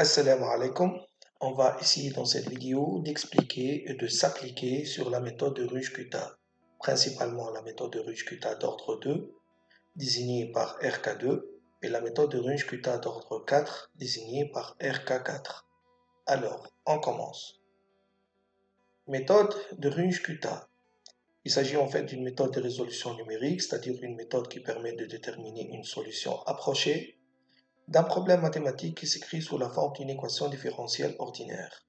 Assalamu alaikum. On va essayer dans cette vidéo d'expliquer et de s'appliquer sur la méthode de Rush-Kuta, principalement la méthode de Rush-Kuta d'ordre 2, désignée par RK2, et la méthode de Rush-Kuta d'ordre 4, désignée par RK4. Alors, on commence. Méthode de Rush-Kuta. Il s'agit en fait d'une méthode de résolution numérique, c'est-à-dire une méthode qui permet de déterminer une solution approchée d'un problème mathématique qui s'écrit sous la forme d'une équation différentielle ordinaire.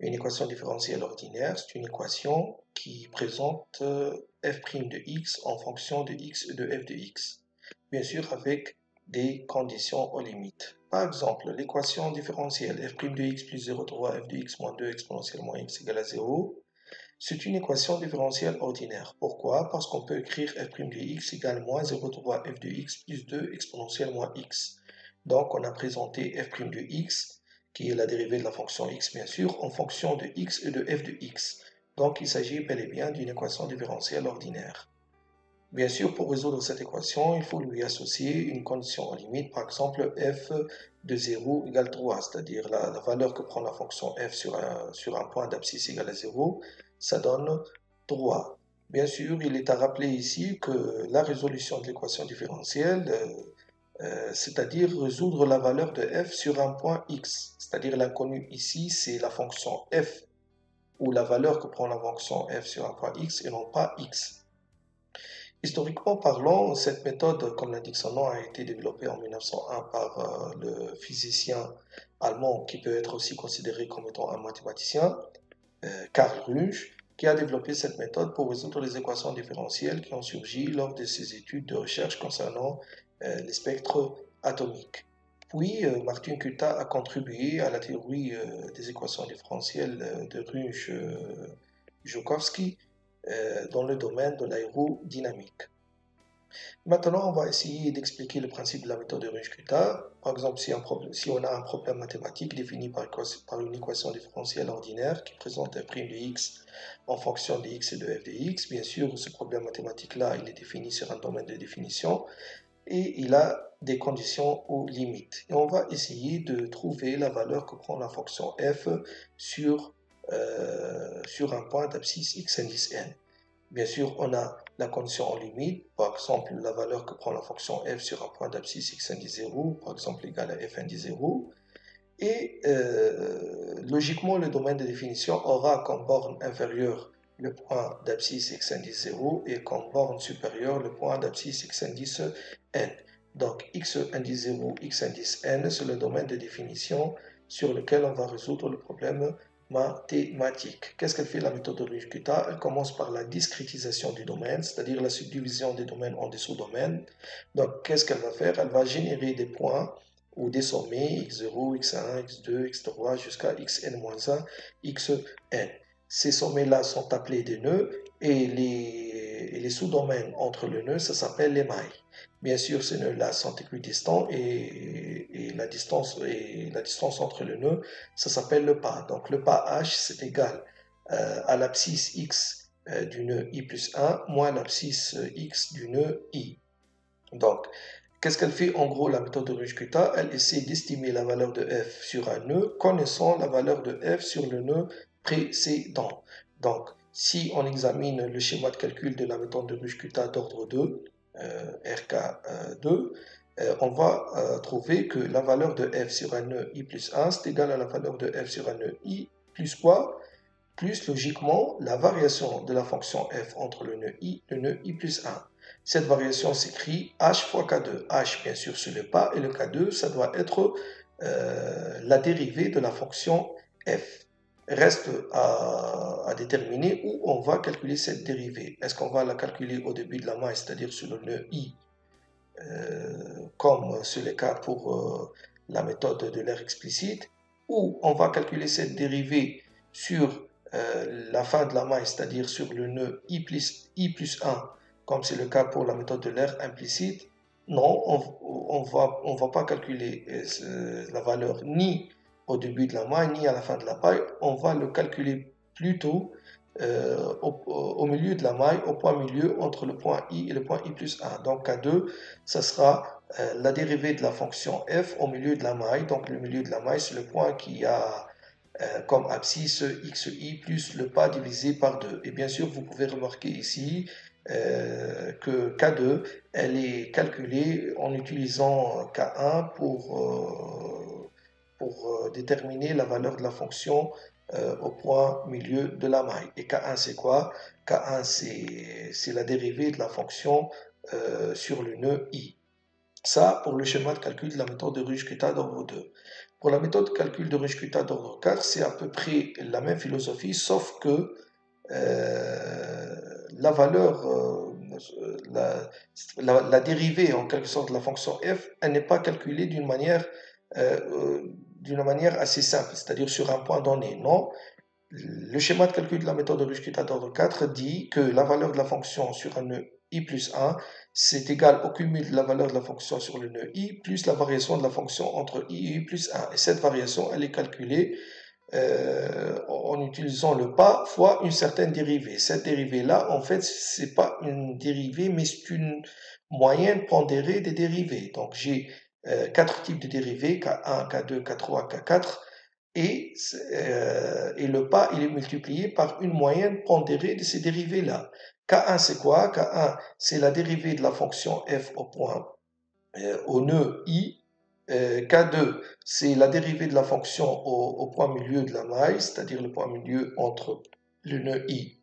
Une équation différentielle ordinaire, c'est une équation qui présente euh, f' de x en fonction de x et de f de x, bien sûr avec des conditions aux limites. Par exemple, l'équation différentielle f' de x plus 0,3 f de x moins 2 exponentielle moins x égale à 0, c'est une équation différentielle ordinaire. Pourquoi? Parce qu'on peut écrire f' de x égale moins 0,3 f de x plus 2 exponentielle moins x. Donc, on a présenté f' de x, qui est la dérivée de la fonction x, bien sûr, en fonction de x et de f de x. Donc, il s'agit bel et bien d'une équation différentielle ordinaire. Bien sûr, pour résoudre cette équation, il faut lui associer une condition en limite, par exemple f de 0 égale 3, c'est-à-dire la, valeur que prend la fonction f sur un, sur un point d'abscisse égal à 0, ça donne 3. Bien sûr, il est à rappeler ici que la résolution de l'équation différentielle euh, euh, c'est-à-dire résoudre la valeur de f sur un point x. C'est-à-dire l'inconnu ici, c'est la fonction f, ou la valeur que prend la fonction f sur un point x et non pas x. Historiquement parlant, cette méthode, comme l'indique son nom, a été développée en 1901 par euh, le physicien allemand qui peut être aussi considéré comme étant un mathématicien, euh, Karl Runge, qui a développé cette méthode pour résoudre les équations différentielles qui ont surgi lors de ses études de recherche concernant euh, les spectres atomiques. Puis, euh, Martin Kutta a contribué à la théorie euh, des équations différentielles de Runge-Joukowski dans le domaine de l'aérodynamique. Maintenant, on va essayer d'expliquer le principe de la méthode de Runge-Kutta. Par exemple, si, on a un problème mathématique défini par, une équation différentielle ordinaire qui présente un prime de x en fonction de x et de f de x, bien sûr, ce problème mathématique-là, il est défini sur un domaine de définition et il a des conditions aux limites. Et on va essayer de trouver la valeur que prend la fonction f sur, euh, sur un point d'abscisse x indice n. Bien sûr, on a la condition en limite, par exemple la valeur que prend la fonction f sur un point d'abscisse x indice 0, par exemple égale à f indice 0. Et euh, logiquement, le domaine de définition aura comme borne inférieure le point d'abscisse x indice 0 et comme borne supérieure le point d'abscisse x indice n. Donc x indice 0, x indice n, c'est le domaine de définition sur lequel on va résoudre le problème mathématique. Qu'est-ce qu'elle fait la méthode de Rikuta Elle commence par la discrétisation du domaine, c'est-à-dire la subdivision des domaines en des sous-domaines. Donc qu'est-ce qu'elle va faire? Elle va générer des points ou des sommets x0, x1, x2, x3 jusqu'à xn-1, xn. Ces sommets-là sont appelés des nœuds et les, les sous-domaines entre le nœud, ça s'appelle les mailles. Bien sûr, ces nœuds-là sont équidistants et, et, la distance, entre le nœud, ça s'appelle le pas. Donc le pas h, c'est égal euh, à l'abscisse x euh, du nœud i plus 1 moins l'abscisse x du nœud i. Donc, qu'est-ce qu'elle fait en gros la méthode de Rush-Kutta Elle essaie d'estimer la valeur de f sur un nœud connaissant la valeur de f sur le nœud précédent. Donc, si on examine le schéma de calcul de la méthode de Rush-Kutta d'ordre 2, euh, RK2, euh, on va euh, trouver que la valeur de f sur un nœud i plus 1, c'est égal à la valeur de f sur un nœud i plus quoi? Plus logiquement la variation de la fonction f entre le nœud i et le nœud i plus 1. Cette variation s'écrit h fois k2. h, bien sûr, c'est le pas, et le k2, ça doit être la dérivée de la fonction f reste à, déterminer où on va calculer cette dérivée. Est-ce qu'on va la calculer au début de la maille, c'est-à-dire sur le nœud i, euh, comme c'est le cas pour euh, la méthode de l'air explicite, ou on va calculer cette dérivée sur euh, la fin de la maille, c'est-à-dire sur le nœud i plus, i plus 1, comme c'est le cas pour la méthode de l'air implicite? Non, on ne va, pas calculer la valeur ni au début de la maille ni à la fin de la paille. On va le calculer plutôt euh, au, milieu de la maille, au point milieu entre le point I et le point I plus 1. Donc K2, ça sera la dérivée de la fonction f au milieu de la maille. Donc le milieu de la maille, c'est le point qui a comme abscisse xi plus le pas divisé par 2. Et bien sûr, vous pouvez remarquer ici que K2, elle est calculée en utilisant K1 pour, pour déterminer la valeur de la fonction euh, au point milieu de la maille. Et K1 c'est quoi? K1 c'est la dérivée de la fonction euh, sur le nœud I. Ça pour le schéma de calcul de la méthode de Ruijskuta d'ordre 2. Pour la méthode de calcul de Ruijskuta d'ordre 4, c'est à peu près la même philosophie, sauf que euh, la valeur, la, la, dérivée en quelque sorte de la fonction f, elle n'est pas calculée d'une manière d'une manière assez simple, c'est-à-dire sur un point donné. Non, le schéma de calcul de la méthode de Ruijskuta d'ordre 4 dit que la valeur de la fonction sur un nœud i plus 1, c'est égal au cumul de la valeur de la fonction sur le nœud i plus la variation de la fonction entre i et i plus 1. Et cette variation, elle est calculée euh, en utilisant le pas fois une certaine dérivée. Cette dérivée-là, en fait, c'est pas une dérivée, mais c'est une moyenne pondérée des dérivées. Donc, j'ai euh, quatre types de dérivés, K1, K2, K3, K4, et, euh, et le pas, il est multiplié par une moyenne pondérée de ces dérivés-là. K1, c'est quoi? K1, c'est la dérivée de la fonction f au point, euh, au nœud i. K2, c'est la dérivée de la fonction au, au point milieu de la maille, c'est-à-dire le point milieu entre le nœud i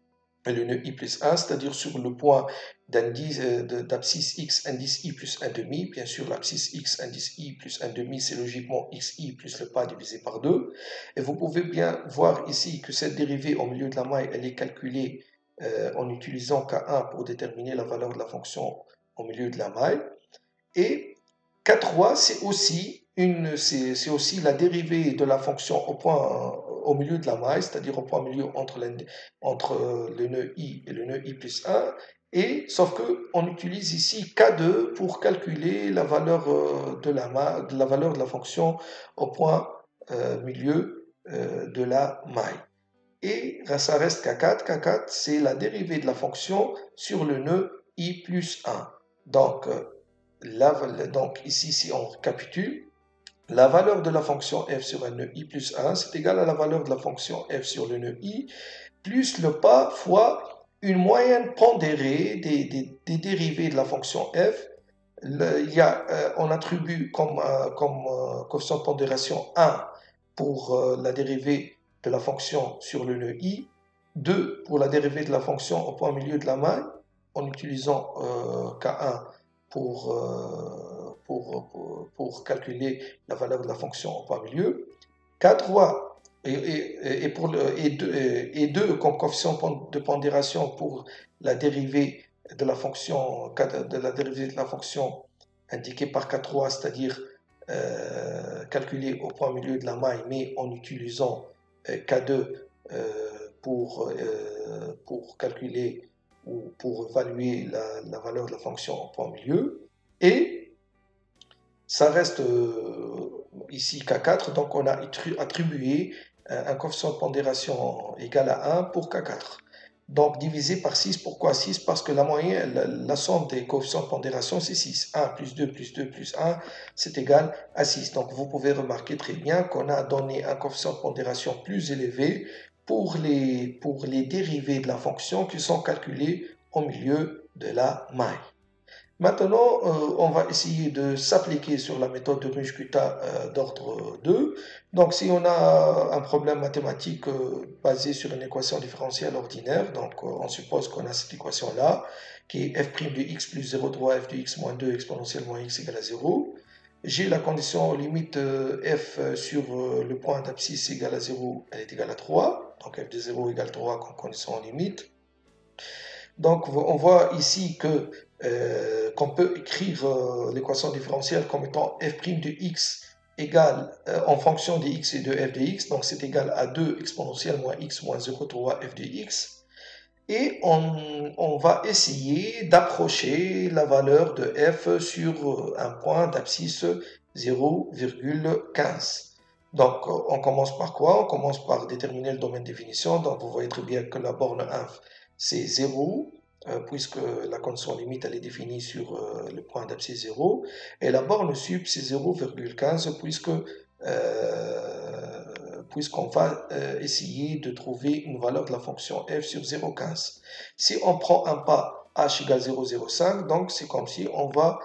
le nœud i plus 1, c'est-à-dire sur le point euh, d'abscisse x indice i plus 1 demi. Bien sûr, l'abscisse x indice i plus 1 demi, c'est logiquement xi plus le pas divisé par 2. Et vous pouvez bien voir ici que cette dérivée au milieu de la maille, elle est calculée euh, en utilisant K1 pour déterminer la valeur de la fonction au milieu de la maille. Et K3, c'est aussi c'est aussi la dérivée de la fonction au point au milieu de la maille, c'est-à-dire au point milieu entre, entre le nœud i et le nœud i plus 1, et sauf que on utilise ici K2 pour calculer la valeur euh, de la, de la valeur de la fonction au point euh, milieu euh, de la maille. Et ça reste K4. K4, c'est la dérivée de la fonction sur le nœud i plus 1. Donc, donc ici, si on récapitule, la valeur de la fonction f sur un nœud i plus 1, c'est égal à la valeur de la fonction f sur le nœud i, plus le pas fois une moyenne pondérée des, dérivés de la fonction f. il euh, on attribue comme, euh, euh, coefficient de pondération 1 pour la dérivée de la fonction sur le nœud i, 2 pour la dérivée de la fonction au point milieu de la maille, en utilisant K1 pour pour, pour, calculer la valeur de la fonction point milieu. K3 et, et, pour le, et, 2, et 2 comme coefficient de pondération pour la dérivée de la fonction de la dérivée de la fonction indiquée par K3, c'est-à-dire euh, calculée au point milieu de la maille, mais en utilisant euh, K2 euh, pour, pour calculer ou pour évaluer la, la, valeur de la fonction au point milieu. Et ça reste euh, ici K4, donc on a attribué euh, un coefficient de pondération égal à 1 pour K4. Donc divisé par 6, pourquoi 6 Parce que la moyenne, la, somme des coefficients de pondération, c'est 6. 1 plus 2 plus 2 plus 1, c'est égal à 6. Donc vous pouvez remarquer très bien qu'on a donné un coefficient de pondération plus élevé pour les, pour les dérivés de la fonction qui sont calculés au milieu de la maille. Maintenant, euh, on va essayer de s'appliquer sur la méthode de Ruijskuta euh, d'ordre 2. Donc, si on a un problème mathématique euh, basé sur une équation différentielle ordinaire, donc on suppose qu'on a cette équation-là, qui est f' de x plus 0 droit f de x moins 2 exponentielle moins x égale à 0. J'ai la condition limite f sur le point d'abscisse égale à 0, elle est égale à 3. Donc f de 0 égale 3 comme condition limite. Donc on voit ici que euh, qu'on peut écrire euh, l'équation différentielle comme étant f' de x égale euh, en fonction de x et de f de x, donc c'est égal à 2 exponentielle moins x moins 0,3 f de x. Et on, on va essayer d'approcher la valeur de f sur un point d'abscisse 0,15. Donc on commence par quoi? On commence par déterminer le domaine de définition. Donc vous voyez très bien que la borne inf c'est 0, euh, puisque la condition limite elle est définie sur euh, le point d'abscisse 0, et la borne sub c'est 0,15 puisque puisqu'on va essayer de trouver une valeur de la fonction f sur 0,15. Si on prend un pas h égale 0,05, donc c'est comme si on va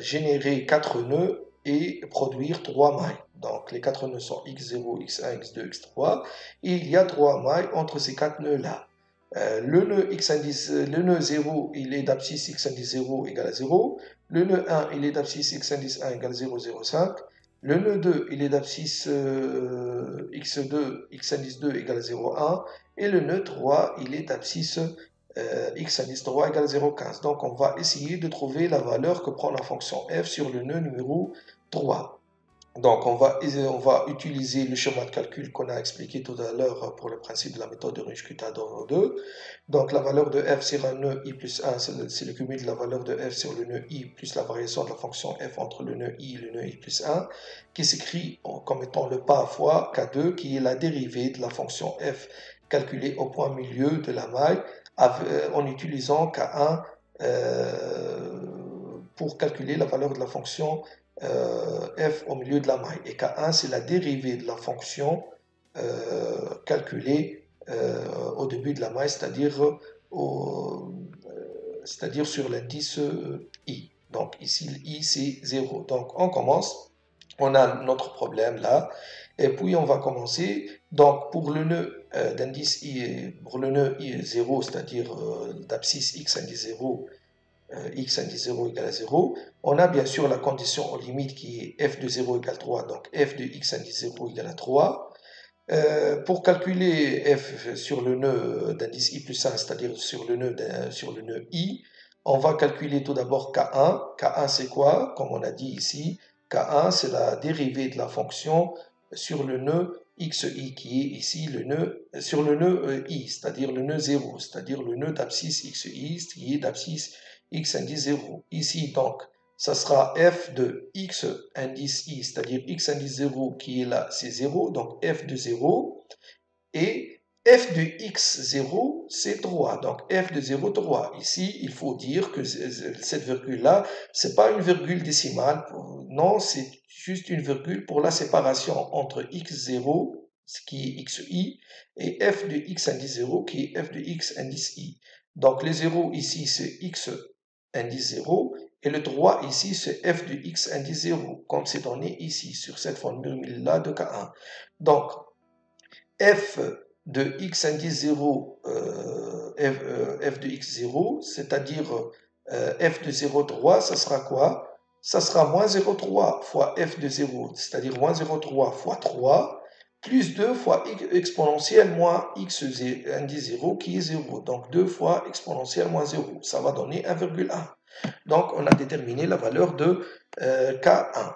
générer 4 nœuds et produire 3 mailles. Donc les 4 nœuds sont x0, x1, x2, x3, et il y a 3 mailles entre ces 4 nœuds-là. Euh, le nœud x indice, le nœud 0, il est d'abscisse x indice 0 égale à 0. Le nœud 1, il est d'abscisse x indice 1 égale 0, 0, 5. Le nœud 2, il est d'abscisse euh, x2, x indice 2 égale 0, 1. Et le nœud 3, il est d'abscisse euh, x indice 3 égale 0, 15. Donc on va essayer de trouver la valeur que prend la fonction f sur le nœud numéro 3. Donc, on va, on va utiliser le schéma de calcul qu'on a expliqué tout à l'heure pour le principe de la méthode de Runge-Kutta 2. Donc, la valeur de f sur un nœud i plus 1, c'est le, cumul de la valeur de f sur le nœud i plus la variation de la fonction f entre le nœud i et le nœud i plus 1, qui s'écrit comme étant le pas fois k2, qui est la dérivée de la fonction f calculée au point milieu de la maille en utilisant k1 euh, pour calculer la valeur de la fonction euh, f au milieu de la maille. Et K1, c'est la dérivée de la fonction euh, calculée euh, au début de la maille, c'est-à-dire c'est-à-dire sur l'indice i. Donc ici, i, c'est 0. Donc on commence, on a notre problème là, et puis on va commencer. Donc pour le nœud d'indice i, pour le nœud i 0, c'est-à-dire d'abscisse x indice 0, euh, x indice 0 égale à 0. On a bien sûr la condition aux limites qui est f de 0 égale 3, donc f de x indice 0 égale à 3. Euh, pour calculer f sur le nœud d'indice i plus 1, c'est-à-dire sur le nœud sur le nœud i, on va calculer tout d'abord k1. k1 c'est quoi? Comme on a dit ici, k1 c'est la dérivée de la fonction sur le nœud xi qui est ici le nœud sur le nœud euh, i, c'est-à-dire le nœud 0, c'est-à-dire le nœud d'abscisse xi qui est d'abscisse x indice 0. Ici, donc, ça sera f de x indice i, c'est-à-dire x indice 0 qui est là, c'est 0, donc f de 0. Et f de x0, c'est 3. Donc f de 0, 3. Ici, il faut dire que cette virgule-là, c'est pas une virgule décimale. Non, c'est juste une virgule pour la séparation entre x0, ce qui est xi, et f de x indice 0, qui est f de x indice i. Donc les 0 ici, c'est x indice 0, et le 3 ici, c'est f de x indice 0, comme c'est donné ici, sur cette formule-là de K1. Donc, f de x indice 0, euh, f, euh, f, de x0, c'est-à-dire euh, f de 0,3, ça sera quoi? Ça sera moins 0,3 fois f de 0, c'est-à-dire moins 0,3 fois 3, plus 2 fois exponentielle moins x indice 0 qui est 0. Donc 2 fois exponentielle moins 0. Ça va donner 1,1. Donc on a déterminé la valeur de euh, K1.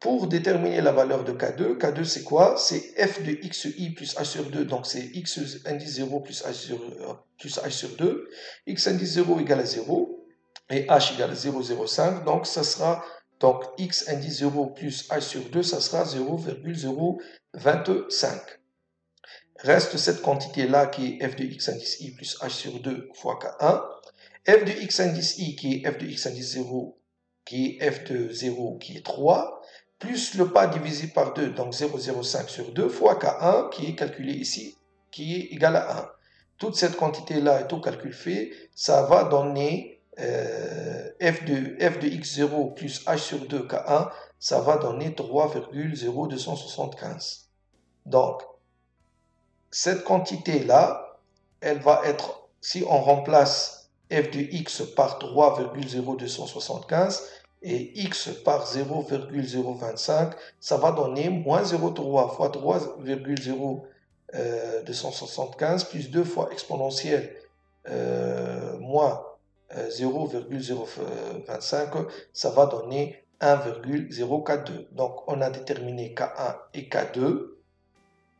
Pour déterminer la valeur de K2, K2 c'est quoi? C'est f de xi plus h sur 2, donc c'est x indice 0 plus h, sur, plus h sur 2. x indice 0 égale à 0 et h égale à 0,05, donc ça sera donc x indice 0 plus h sur 2, ça sera 0,025. Reste cette quantité-là qui est f de x indice i plus h sur 2 fois k1. f de x indice i qui est f de x indice 0 qui est f de 0 qui est 3, plus le pas divisé par 2, donc 0,05 sur 2 fois k1 qui est calculé ici, qui est égal à 1. Toute cette quantité-là et tout calcul fait, ça va donner euh, f, de, f de x0 plus h sur 2 k1, ça va donner 3,0275. Donc, cette quantité-là, elle va être, si on remplace f de x par 3,0275 et x par 0,025, ça va donner moins 0,3 fois 3,0275 plus 2 fois exponentielle euh, moins 0,025, ça va donner 1,042. Donc, on a déterminé K1 et K2.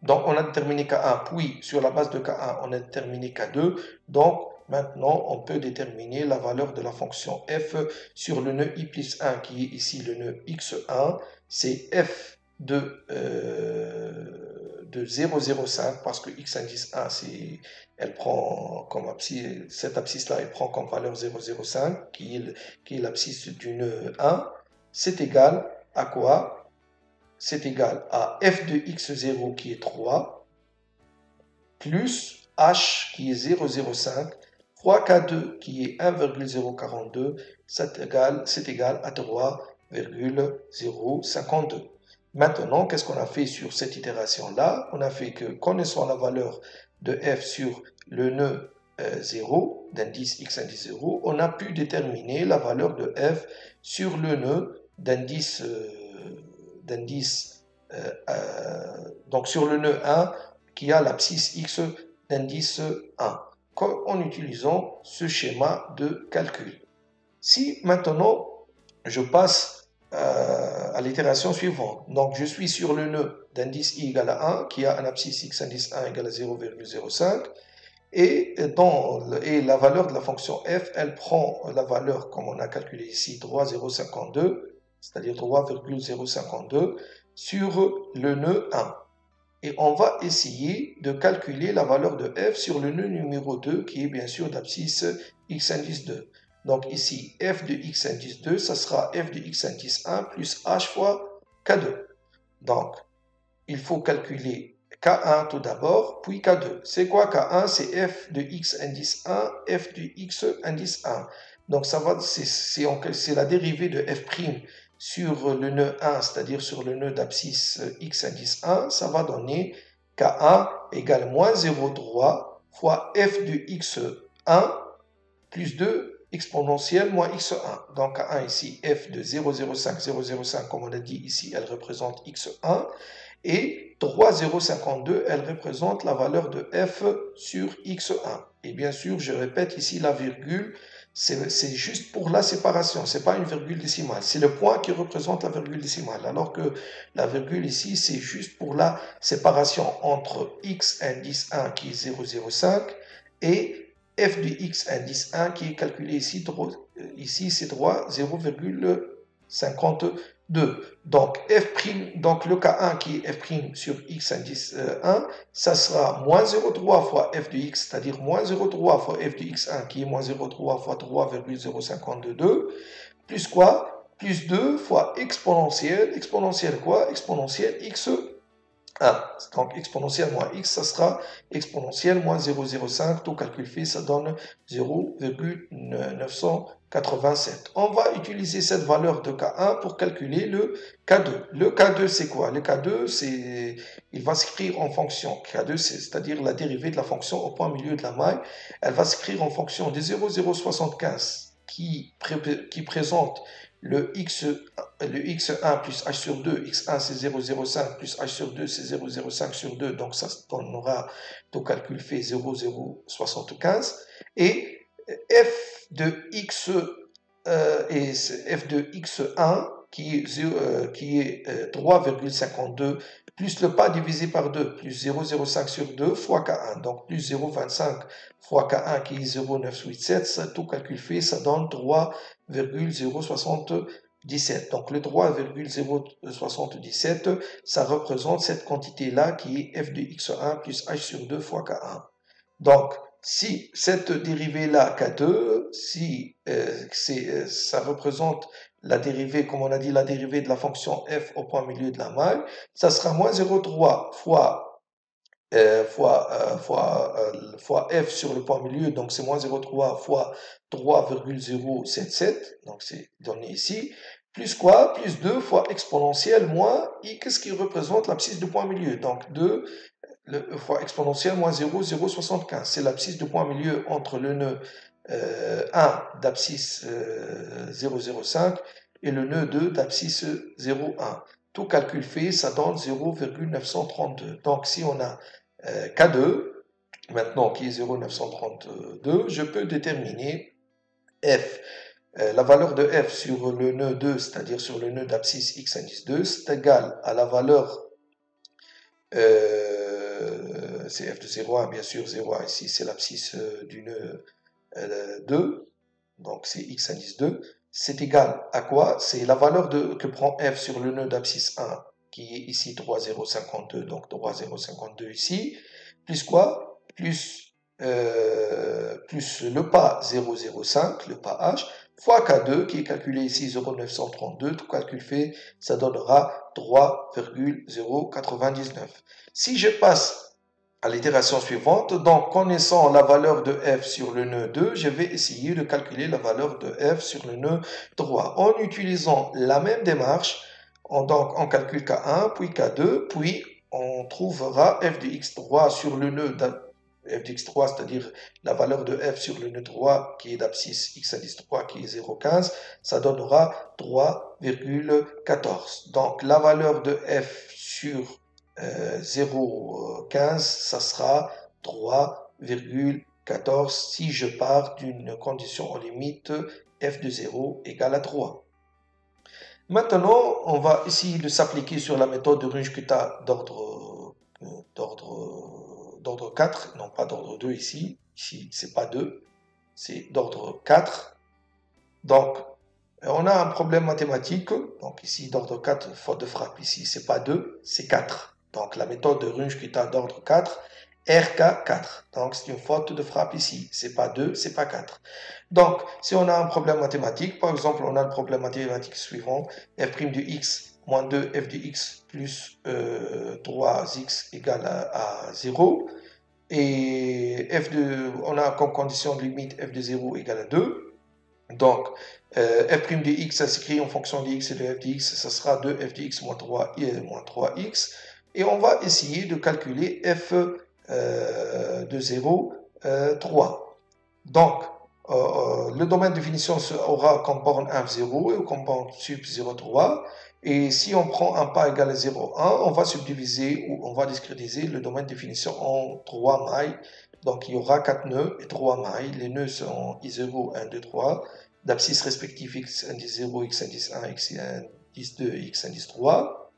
Donc, on a déterminé K1, puis sur la base de K1, on a déterminé K2. Donc, maintenant, on peut déterminer la valeur de la fonction f sur le nœud i plus 1, qui est ici le nœud x1. C'est f de, euh, de 0,05 parce que x indice 1, elle prend comme abscisse, cette abscisse-là, elle prend comme valeur 0,05 qui est, qui est l'abscisse du nœud 1, c'est égal à quoi? C'est égal à f de x0 qui est 3 plus h qui est 0,05 fois k2 qui est 1,042, c'est égal, égal à 3,052. Maintenant, qu'est-ce qu'on a fait sur cette itération-là? On a fait que, connaissant la valeur de f sur le nœud 0, euh, d'indice x indice 0, on a pu déterminer la valeur de f sur le nœud d'indice, euh, d'indice euh, donc sur le nœud 1 qui a l'abscisse x d'indice 1, en utilisant ce schéma de calcul. Si maintenant je passe à l'itération suivante. Donc, je suis sur le nœud d'indice i égale à 1, qui a un abscisse x indice 1 égale à 0,05. Et, la valeur de la fonction f, elle prend la valeur, comme on a calculé ici, 3,052, c'est-à-dire 3,052, sur le nœud 1. Et on va essayer de calculer la valeur de f sur le nœud numéro 2, qui est bien sûr l'abscisse x indice 2. Donc ici, f de x indice 2, ça sera f de x indice 1 plus h fois k2. Donc, il faut calculer k1 tout d'abord, puis k2. C'est quoi k1 C'est f de x indice 1, f de x indice 1. Donc, ça va, c'est la dérivée de f' sur le nœud 1, c'est-à-dire sur le nœud d'abscisse x indice 1, ça va donner k1 égale moins 0,3 fois f de x1 plus 2 exponentielle moins x1. Donc à 1 ici, f de 0,05, 0,05 comme on a dit ici, elle représente x1. Et 3,052, elle représente la valeur de f sur x1. Et bien sûr, je répète ici la virgule, c'est juste pour la séparation, c'est pas une virgule décimale, c'est le point qui représente la virgule décimale, alors que la virgule ici, c'est juste pour la séparation entre x indice 1 qui est 0,05 et f de x indice 1 qui est calculé ici, ici c'est droit 0,52. Donc, f', donc le cas 1 qui est f' sur x indice 1, euh, ça sera moins 0,3 fois f de x, c'est-à-dire moins 0,3 fois f de x1 qui est moins 0,3 fois 3,0522, plus quoi? Plus 2 fois exponentielle, exponentielle quoi? Exponentielle x 1. Donc exponentielle moins x, ça sera exponentielle moins 0,05. Tout calcul fait, ça donne 0,987. On va utiliser cette valeur de K1 pour calculer le K2. Le K2, c'est quoi? Le K2, c'est, il va s'écrire en fonction. K2, c'est-à-dire la dérivée de la fonction au point milieu de la maille. Elle va s'écrire en fonction des 0,075 qui, qui présente le, x, le x1 plus h sur 2, x1 c'est 0,05 plus h sur 2 c'est 0,05 sur 2, donc ça donnera ton calcul fait 0,075. Et f de x euh, et f de x1 qui est, euh, qui est 3,52 euh, plus le pas divisé par 2 plus 0,05 sur 2 fois K1, donc plus 0,25 fois K1 qui est 0,987, ça, tout calcul fait, ça donne 3,077. Donc le 3,077, ça représente cette quantité-là qui est f de x1 plus h sur 2 fois K1. Donc, si cette dérivée-là, K2, si euh, euh, ça représente la dérivée, comme on a dit, la dérivée de la fonction f au point milieu de la maille, ça sera moins 0,3 fois, euh, fois, euh, fois, euh, fois f sur le point milieu, donc c'est moins 0,3 fois 3,077, donc c'est donné ici, plus quoi? Plus 2 fois exponentielle moins x qui représente l'abscisse du point milieu, donc 2 le, fois exponentielle moins 0,075, c'est l'abscisse du point milieu entre le nœud 1 euh, d'abscisse 0,05 euh, et le nœud 2 d'abscisse 0,1. Tout calcul fait, ça donne 0,932. Donc si on a euh, K2, maintenant qui est 0,932, je peux déterminer F. la valeur de F sur le nœud 2, c'est-à-dire sur le nœud d'abscisse x indice 2, c'est égal à la valeur c'est f de 0,1, bien sûr, 0,1 ici, c'est l'abscisse du nœud 2, euh, donc c'est x indice 2, c'est égal à quoi? C'est la valeur de, que prend f sur le nœud d'abscisse 1, qui est ici 3,052, donc 3,052 ici, plus quoi? Plus, euh, plus le pas 0,05, le pas H, fois K2 qui est calculé ici 0,932, tout calcul fait, ça donnera 3,099. Si je passe à l'itération suivante, donc connaissant la valeur de f sur le nœud 2, je vais essayer de calculer la valeur de f sur le nœud 3 en utilisant la même démarche. On, donc on calcule K1, puis K2, puis on trouvera f de x3 sur le nœud f de x3, c'est-à-dire la valeur de f sur le nœud 3 qui est d'abscisse x indice 3 qui est 0,15, ça donnera 3,14. Donc la valeur de f sur 0,15, euh, ça sera 3,14 si je pars d'une condition en limite f de 0 égale à 3. Maintenant, on va essayer de s'appliquer sur la méthode de Runge-Kutta d'ordre d'ordre 4, non pas d'ordre 2 ici, ici c'est pas 2, c'est d'ordre 4. Donc, on a un problème mathématique, donc ici d'ordre 4, faute de frappe, ici c'est pas 2, c'est 4. Donc la méthode de Runge qui est d'ordre 4, RK4. Donc c'est une faute de frappe ici. C'est pas 2, c'est pas 4. Donc si on a un problème mathématique, par exemple on a le problème mathématique suivant, f' du x moins 2 f du x plus 3x euh, égale à, 0. Et f de, on a comme condition de limite f de 0 égale à 2. Donc, euh, f' de x, ça s'écrit en fonction de x et de f de x, ça sera 2f de x moins 3 et moins 3x et on va essayer de calculer f euh, de 0, 3. Euh, Donc, euh, le domaine de définition aura comme borne 1, 0 et comme borne sub 0,3. Et si on prend un pas égal à 0,1, on va subdiviser ou on va discrétiser le domaine de définition en 3 mailles. Donc, il y aura 4 nœuds et 3 mailles. Les nœuds sont I0, 1, 2, 3, d'abscisse respective x indice 0, x indice 1, x indice 2, x indice 3.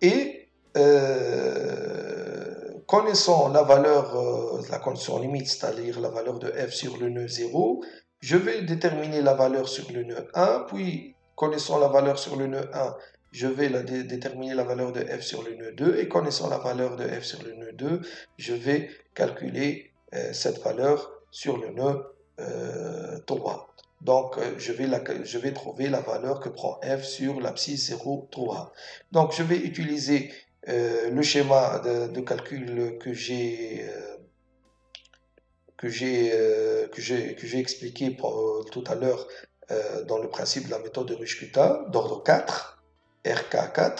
Et euh, connaissant la valeur, euh, la condition limite, c'est-à-dire la valeur de f sur le nœud 0, je vais déterminer la valeur sur le nœud 1, puis connaissant la valeur sur le nœud 1, je vais déterminer la valeur de f sur le nœud 2, et connaissant la valeur de f sur le nœud 2, je vais calculer euh, cette valeur sur le nœud 3. Donc, je vais, je vais trouver la valeur que prend f sur l'abscisse 0, 3. Donc, je vais utiliser euh, le schéma de, calcul que j'ai euh, euh, que j'ai expliqué tout à l'heure dans le principe de la méthode de Rushkuta d'ordre 4 RK4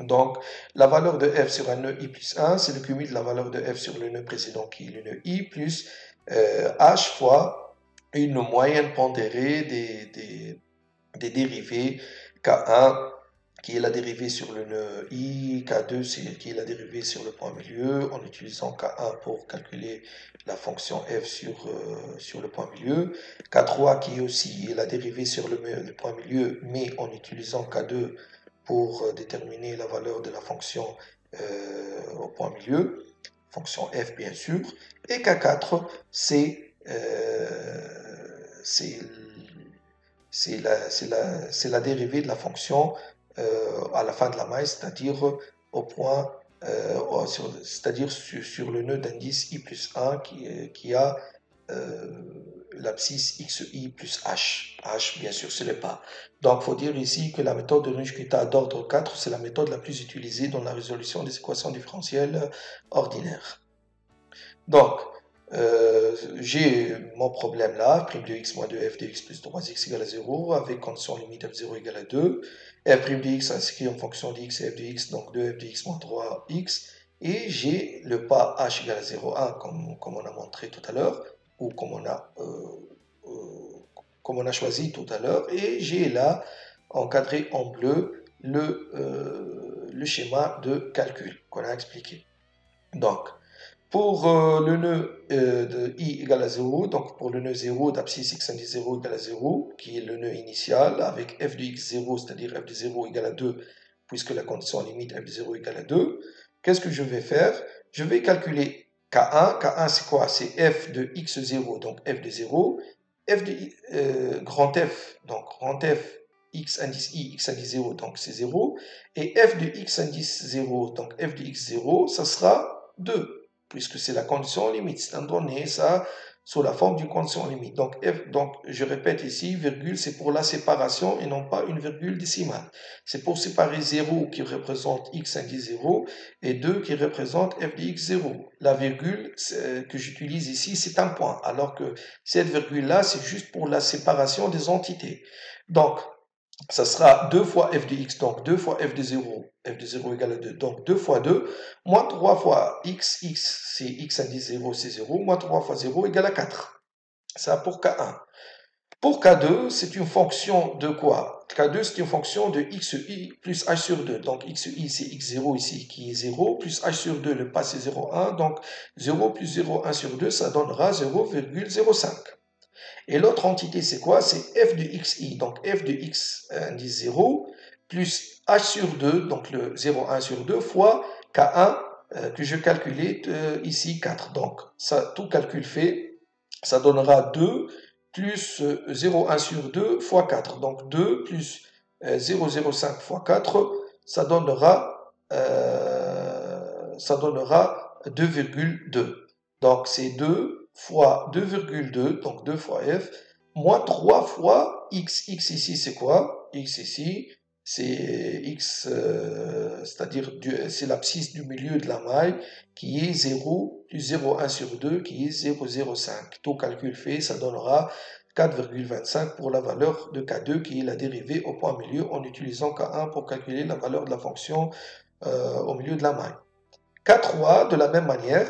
donc la valeur de f sur un nœud i plus 1 c'est le cumul de la valeur de f sur le nœud précédent qui est le nœud i plus h fois une moyenne pondérée des dérivés k1 qui est la dérivée sur le nœud i, K2 c'est qui est la dérivée sur le point milieu, en utilisant K1 pour calculer la fonction f sur, euh, sur le point milieu, K3 qui est aussi la dérivée sur le, point milieu, mais en utilisant K2 pour euh, déterminer la valeur de la fonction euh, au point milieu, fonction f bien sûr, et K4 c'est c'est la, la, la dérivée de la fonction à la fin de la maille, c'est-à-dire au point, euh, c'est-à-dire sur, le nœud d'indice i plus 1 qui, qui a euh, l'abscisse xi plus h. h, bien sûr, ce n'est pas. Donc, il faut dire ici que la méthode de Runge-Kutta d'ordre 4, c'est la méthode la plus utilisée dans la résolution des équations différentielles ordinaires. Donc, j'ai mon problème là, prime de x moins 2f de x plus 3x égale à 0, avec condition limite f0 égale à 2 f' de x inscrit en fonction de x et f de x, donc 2f de x moins 3x, et j'ai le pas h égale à 0,1 comme, on a montré tout à l'heure, ou comme on, a, euh, euh, comme on a choisi tout à l'heure, et j'ai là encadré en bleu le, euh, le schéma de calcul qu'on a expliqué. Donc, pour euh, le nœud euh, de i égale à 0, donc pour le nœud 0 d'abscisse x indice 0 égale à 0, qui est le nœud initial, avec f de x 0, c'est-à-dire f de 0 égale à 2, puisque la condition limite f de 0 égale à 2, qu'est-ce que je vais faire? Je vais calculer K1. K1, c'est quoi? C'est f de x0, donc f de 0. f de euh, grand F, donc grand F x indice i, x indice 0, donc c'est 0. Et f de x indice 0, donc f de x0, ça sera 2, puisque c'est la condition limite. C'est un donné, ça, sous la forme d'une condition limite. Donc, F, donc, je répète ici, virgule, c'est pour la séparation et non pas une virgule décimale. C'est pour séparer 0 qui représente x indice 0 et 2 qui représente f de x0. La virgule que j'utilise ici, c'est un point, alors que cette virgule-là, c'est juste pour la séparation des entités. Donc, ça sera 2 fois f de x, donc 2 fois f de 0, f de 0 égale à 2, donc 2 fois 2, moins 3 fois x, x c'est x indice 0, c'est 0, moins 3 fois 0 égale à 4. Ça pour K1. Pour K2, c'est une fonction de quoi? K2, c'est une fonction de xi plus h sur 2. Donc xi, c'est x0 ici qui est 0, plus h sur 2, le pas c'est 0,1. Donc 0 plus 0,1 sur 2, ça donnera 0,05. Et l'autre entité, c'est quoi? C'est f de xi, donc f de x indice 0, plus h sur 2, donc le 0,1 sur 2, fois k1 euh, que je calculais euh, ici 4. Donc, ça, tout calcul fait, ça donnera 2 plus 0,1 euh, sur 2 fois 4. Donc 2 plus 0,05 fois 4, ça donnera, ça donnera 2,2. Donc c'est 2 fois 2,2, donc 2 fois f, moins 3 fois x. x ici, c'est quoi? X ici, c'est x, euh, c'est-à-dire c'est l'abscisse du milieu de la maille qui est 0 plus 0,1 sur 2 qui est 0,05. Tout calcul fait, ça donnera 4,25 pour la valeur de K2 qui est la dérivée au point milieu en utilisant K1 pour calculer la valeur de la fonction euh, au milieu de la maille. K3, de la même manière,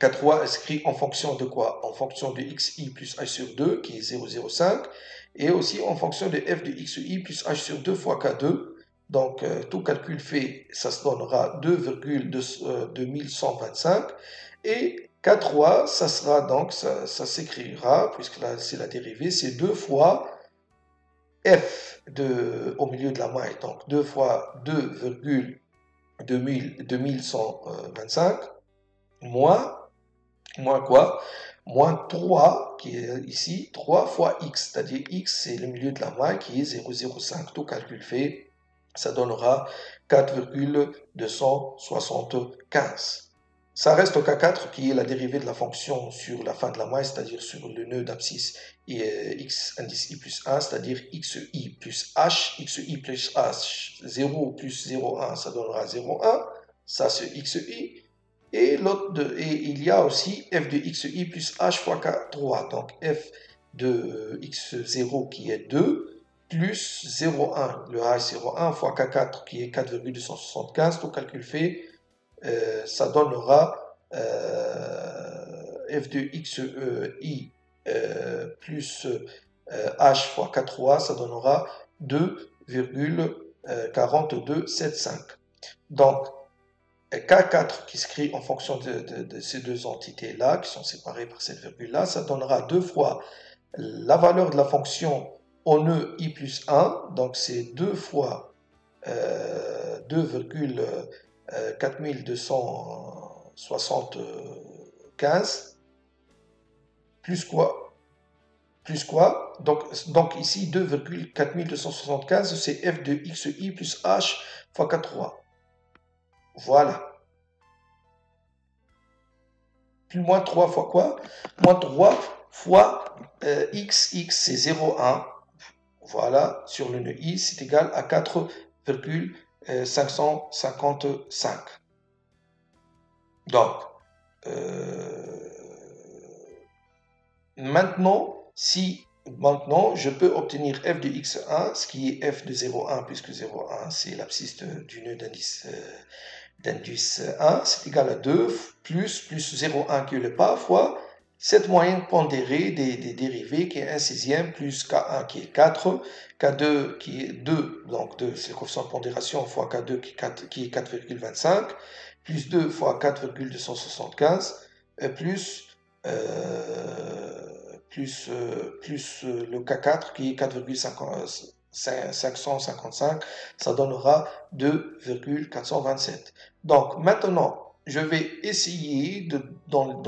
K3 inscrit en fonction de quoi? En fonction de xi plus h sur 2, qui est 0,05, et aussi en fonction de f de xi plus h sur 2 fois K2. Donc, euh, tout calcul fait, ça se donnera 2,2125. Euh, et K3, ça sera donc, ça, s'écrira, puisque là, c'est la dérivée, c'est 2 fois f de, au milieu de la maille, donc 2 fois 2,2125 moins moins quoi? Moins 3, qui est ici, 3 fois x, c'est-à-dire x, c'est le milieu de la maille qui est 0,05. Tout calcul fait, ça donnera 4,275. Ça reste au cas 4 qui est la dérivée de la fonction sur la fin de la maille, c'est-à-dire sur le nœud d'abscisse euh, x indice i plus 1, c'est-à-dire xi plus h, xi plus h, 0 plus 0,1, ça donnera 0,1, ça c'est xi, et, il y a aussi f de xi plus h fois k3. Donc f de x0 qui est 2 plus 0,1. Le h 0,1 fois k4 qui est 4,275. Tout calcul fait, euh, ça donnera euh, f de xi euh, plus h fois k3, ça donnera 2,4275. Donc, K4 qui se en fonction de, ces deux entités-là, qui sont séparées par cette virgule-là, ça donnera deux fois la valeur de la fonction au nœud i plus 1, donc c'est deux fois euh, 2,4275, plus quoi? Plus quoi? Donc, donc ici, 2,4275, c'est f de xi plus h fois k3. Voilà. Plus moins 3 fois quoi? Moins 3 fois euh, x, x c'est 0,1. Voilà, sur le nœud i, c'est égal à 4,555. Donc, euh, maintenant, si maintenant je peux obtenir f de x1, ce qui est f de 0,1, puisque 0,1 c'est l'abscisse du nœud d'indice. Euh, d'indice 1, c'est égal à 2 plus plus 0,1 qui est le pas fois cette moyenne pondérée des, dérivés qui est 1 sixième plus K1 qui est 4, K2 qui est 2, donc 2 c'est le coefficient de pondération fois K2 qui est 4,25, plus 2 fois 4,275, plus, euh, plus, euh, plus euh, le K4 qui est 4,50 555, ça donnera 2,427. Donc maintenant, je vais essayer, de, dans,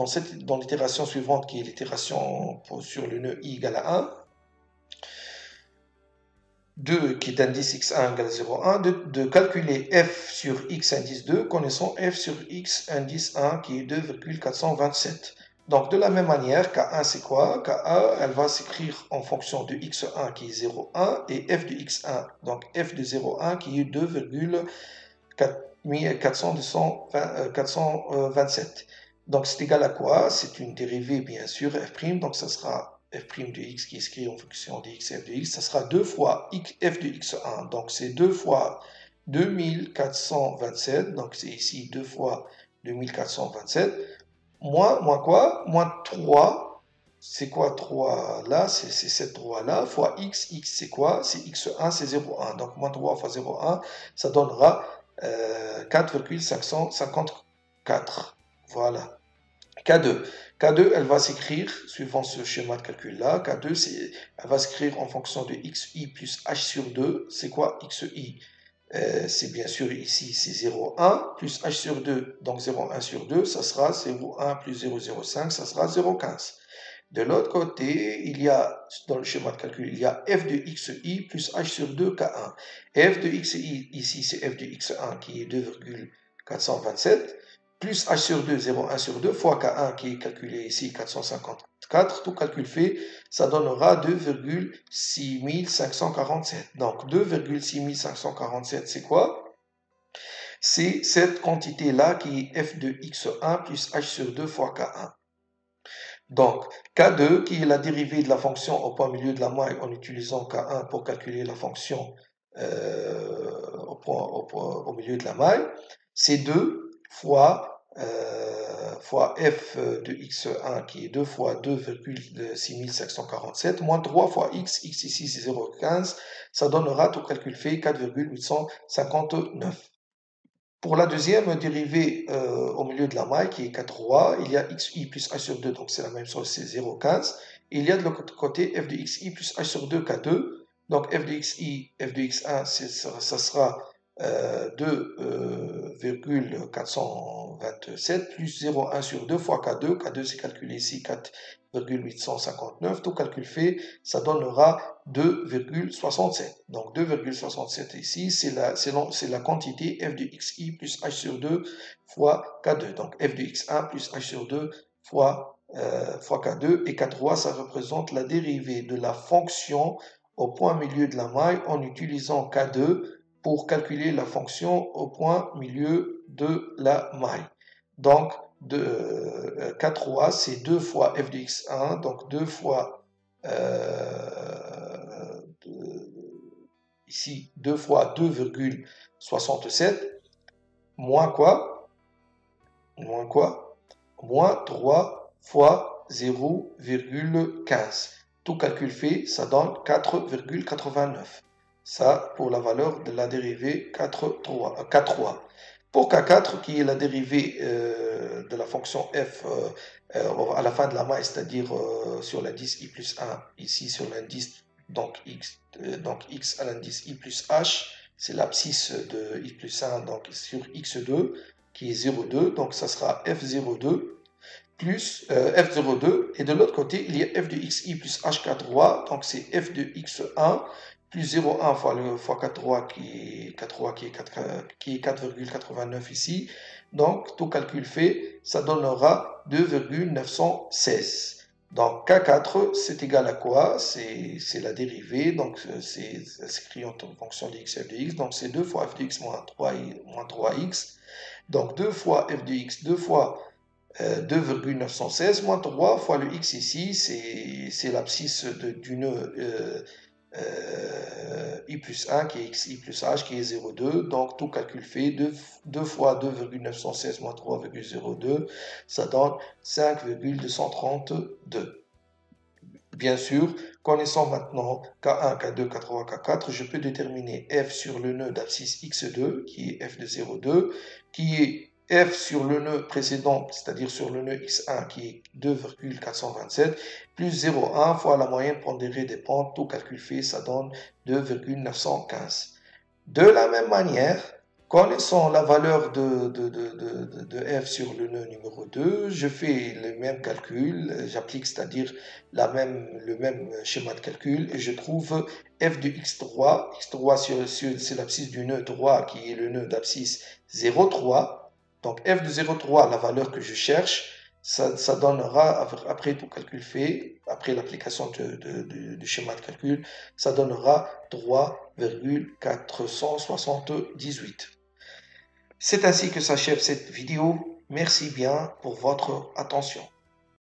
l'itération suivante, qui est l'itération sur le nœud i égale à 1, 2 qui est indice x1 égale 0,1, de, de calculer f sur x indice 2 connaissant f sur x indice 1 qui est 2,427. Donc, de la même manière, K1, c'est quoi? K1, elle va s'écrire en fonction de x1 qui est 0,1 et f de x1, donc f de 0,1 qui est 2,427. Donc, c'est égal à quoi? C'est une dérivée, bien sûr, f', donc ça sera f' de x qui est écrit en fonction de x f de x, ça sera 2 fois f de x1, donc c'est 2 fois 2427, donc c'est ici 2 fois 2427, moins, moins quoi? Moins 3. C'est quoi 3 là? C'est cette 3 là, fois x. x c'est quoi? C'est x1, c'est 0,1. Donc moins 3 fois 0,1, ça donnera euh, 4,554. Voilà. K2. K2, elle va s'écrire, suivant ce schéma de calcul-là, K2, elle va s'écrire en fonction de xi plus h sur 2. C'est quoi? Xi euh, c'est bien sûr ici, c'est 0,1 plus h sur 2, donc 0,1 sur 2, ça sera 0,1 plus 0,05, ça sera 0,15. De l'autre côté, il y a, dans le schéma de calcul, il y a f de xi plus h sur 2 k1. f de xi, ici, c'est f de x1 qui est 2,427 plus h sur 2, 0,1 sur 2, fois K1 qui est calculé ici, 454, tout calcul fait, ça donnera 2,6547. Donc 2,6547, c'est quoi? C'est cette quantité-là qui est f de x1 plus h sur 2 fois K1. Donc, K2, qui est la dérivée de la fonction au point milieu de la maille en utilisant K1 pour calculer la fonction euh, au, point, au, point, au milieu de la maille, c'est 2 fois, euh, fois f de x1 qui est 2 fois 2,6747 moins 3 fois x, x ici c'est 0,15, ça donnera tout calcul fait 4,859. Pour la deuxième dérivée euh, au milieu de la maille qui est 4 roi, il y a xi plus h sur 2, donc c'est la même chose, c'est 0,15. Il y a de l'autre côté f de xi plus h sur 2 k2, donc f de xi, f de x1, ça sera 2,427 euh, plus 0,1 sur 2 fois K2. K2 c'est calculé ici 4,859. Tout calcul fait, ça donnera 2,67. Donc 2,67 ici, c'est la, la quantité f de xi plus h sur 2 fois K2. Donc f de x1 plus h sur 2 fois, euh, fois K2. Et K3, ça représente la dérivée de la fonction au point milieu de la maille en utilisant K2 pour calculer la fonction au point milieu de la maille. Donc, de, 4 c'est 2 fois f de x1, donc 2 fois, euh, ici, 2 fois 2,67, moins quoi? Moins quoi? Moins 3 fois 0,15. Tout calcul fait, ça donne 4,89. Ça, pour la valeur de la dérivée 4, 3, 4 3. Pour K4, qui est la dérivée euh, de la fonction f euh, euh, à la fin de la maille, c'est-à-dire sur l'indice i plus 1, ici sur l'indice, donc x, donc x à l'indice i plus h, c'est l'abscisse de i plus 1, donc sur x2, qui est 0,2, donc ça sera f02 plus f02, et de l'autre côté, il y a f de xi plus h4 donc c'est f de x1 plus 0,1 fois le fois 4 qui est 4 qui est 4, qui est 4,89 ici. Donc tout calcul fait, ça donnera 2,916. Donc K4, c'est égal à quoi? C'est la dérivée, donc c'est écrit en fonction de x f de x, donc c'est 2 fois f de x moins 3, moins 3x. Donc 2 fois f de x, 2 fois 2,916 euh, moins 3 fois le x ici, c'est l'abscisse du nœud euh, euh, i plus 1 qui est x i plus h qui est 0,2. Donc tout calcul fait 2, 2 fois 2,916 moins 3,02, ça donne 5,232. Bien sûr, connaissant maintenant K1, K2, K3, K4, je peux déterminer f sur le nœud d'abscisse x2, qui est f de 0,2, qui est f sur le nœud précédent, c'est-à-dire sur le nœud x1 qui est 2,427, plus 0,1 fois la moyenne pondérée des pentes, tout calcul fait, ça donne 2,915. De la même manière, connaissant la valeur de, f sur le nœud numéro 2, je fais le même calcul, j'applique c'est-à-dire le même schéma de calcul et je trouve f de x droit, x droit c'est l'abscisse du nœud droit qui est le nœud d'abscisse 0,3. Donc f de 0,3, la valeur que je cherche, ça, donnera, après tout calcul fait, après l'application du schéma de calcul, ça donnera 3,478. C'est ainsi que s'achève cette vidéo. Merci bien pour votre attention.